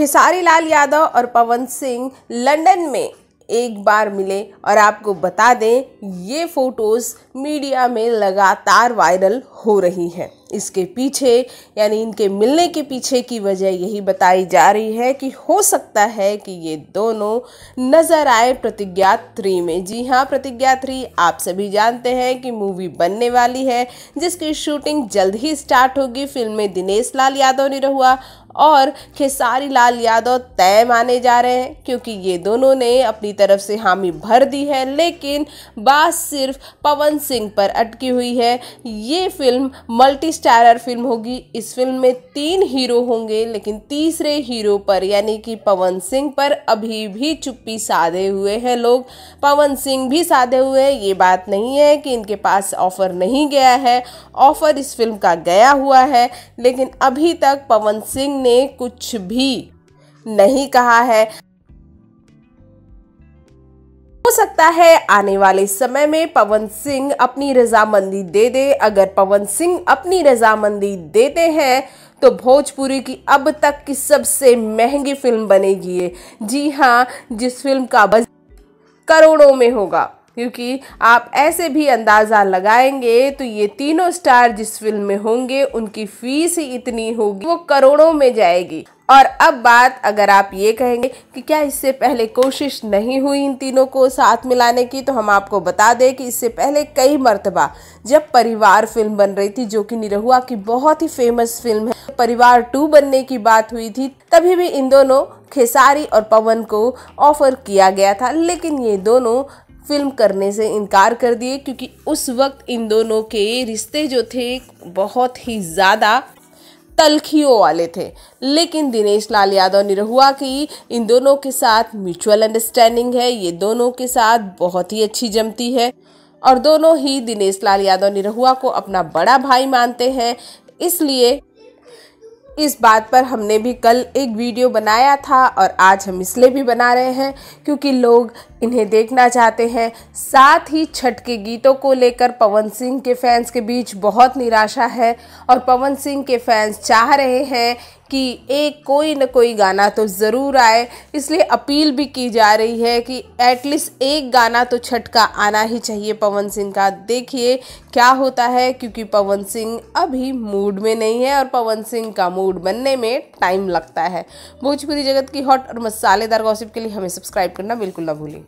खेसारी लाल यादव और पवन सिंह लंदन में एक बार मिले और आपको बता दें, ये फ़ोटोज़ मीडिया में लगातार वायरल हो रही हैं। इसके पीछे, यानी इनके मिलने के पीछे की वजह यही बताई जा रही है कि हो सकता है कि ये दोनों नज़र आए प्रतिज्ञा थ्री में। जी हाँ प्रतिज्ञा थ्री आप सभी जानते हैं कि मूवी बनने वाली है, जिसकी शूटिंग जल्द ही स्टार्ट होगी। फ़िल्म में दिनेश लाल यादव निरहुआ और खेसारी लाल यादव तय माने जा रहे हैं, क्योंकि ये दोनों ने अपनी तरफ़ से हामी भर दी है, लेकिन बात सिर्फ़ पवन सिंह पर अटकी हुई है। ये फ़िल्म मल्टी स्टारर फ़िल्म होगी। इस फ़िल्म में तीन हीरो होंगे, लेकिन तीसरे हीरो पर, यानी कि पवन सिंह पर अभी भी चुप्पी साधे हुए हैं लोग। पवन सिंह भी साधे हुए हैं। ये बात नहीं है कि इनके पास ऑफ़र नहीं गया है। ऑफ़र इस फ़िल्म का गया हुआ है, लेकिन अभी तक पवन सिंह ने कुछ भी नहीं कहा है। हो सकता है आने वाले समय में पवन सिंह अपनी रजामंदी दे दे। अगर पवन सिंह अपनी रजामंदी देते हैं तो भोजपुरी की अब तक की सबसे महँगी फ़िल्म बनेगी जी हाँ जिस फ़िल्म का बज करोड़ों में होगा। क्योंकि आप ऐसे भी अंदाज़ा लगाएँगे तो ये तीनों स्टार जिस फ़िल्म में होंगे, उनकी फ़ीस ही इतनी होगी, वो करोड़ों में जाएगी। और अब बात अगर आप ये कहेंगे कि क्या इससे पहले कोशिश नहीं हुई इन तीनों को साथ मिलाने की तो हम आपको बता दें कि इससे पहले कई मरतबा, जब परिवार फ़िल्म बन रही थी, जो कि निरहुआ की बहुत ही फ़ेमस फ़िल्म है, परिवार टू बनने की बात हुई थी, तभी भी इन दोनों खेसारी और पवन को ऑफ़र किया गया था, लेकिन ये दोनों फ़िल्म करने से इनकार कर दिए, क्योंकि उस वक्त इन दोनों के रिश्ते जो थे बहुत ही ज़्यादा तलखियों वाले थे। लेकिन दिनेश लाल यादव निरहुआ की, इन दोनों के साथ म्यूचुअल अंडरस्टैंडिंग है, ये दोनों के साथ बहुत ही अच्छी जमती है। और दोनों ही दिनेश लाल यादव निरहुआ को अपना बड़ा भाई मानते हैं, इसलिए इस बात पर हमने भी कल एक वीडियो बनाया था और आज हम इसलिए भी बना रहे हैं क्योंकि लोग इन्हें देखना चाहते हैं। साथ ही छठ के गीतों को लेकर पवन सिंह के फैंस के बीच बहुत निराशा है और पवन सिंह के फैंस चाह रहे हैं कि एक कोई ना कोई गाना तो ज़रूर आए। इसलिए अपील भी की जा रही है कि एटलीस्ट एक गाना तो छठ का आना ही चाहिए पवन सिंह का। देखिए क्या होता है, क्योंकि पवन सिंह अभी मूड में नहीं है और पवन सिंह का मूड बनने में टाइम लगता है। भोजपुरी जगत की हॉट और मसालेदार गॉसिप के लिए हमें सब्सक्राइब करना बिल्कुल ना भूलें।